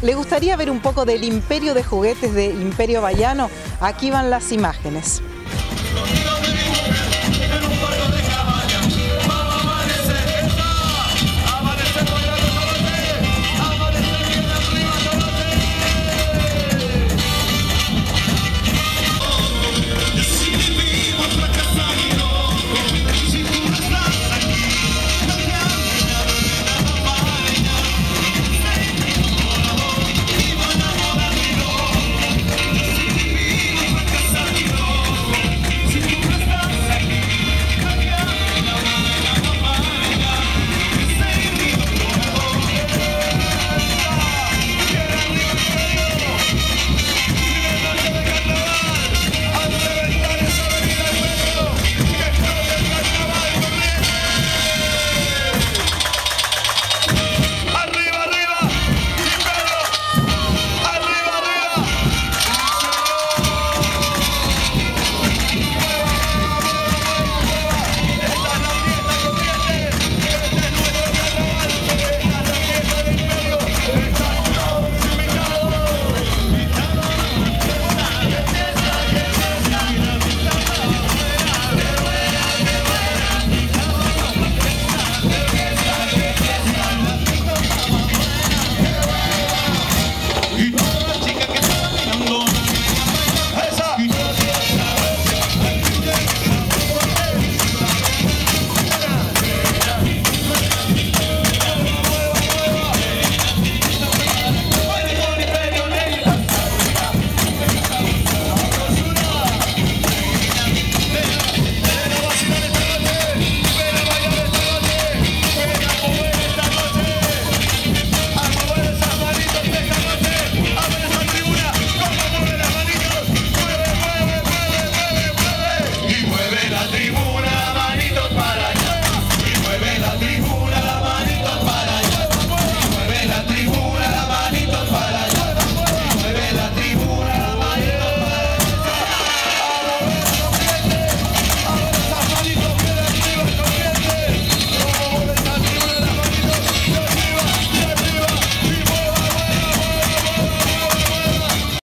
¿Le gustaría ver un poco del imperio de juguetes de Imperio Bayano? Aquí van las imágenes.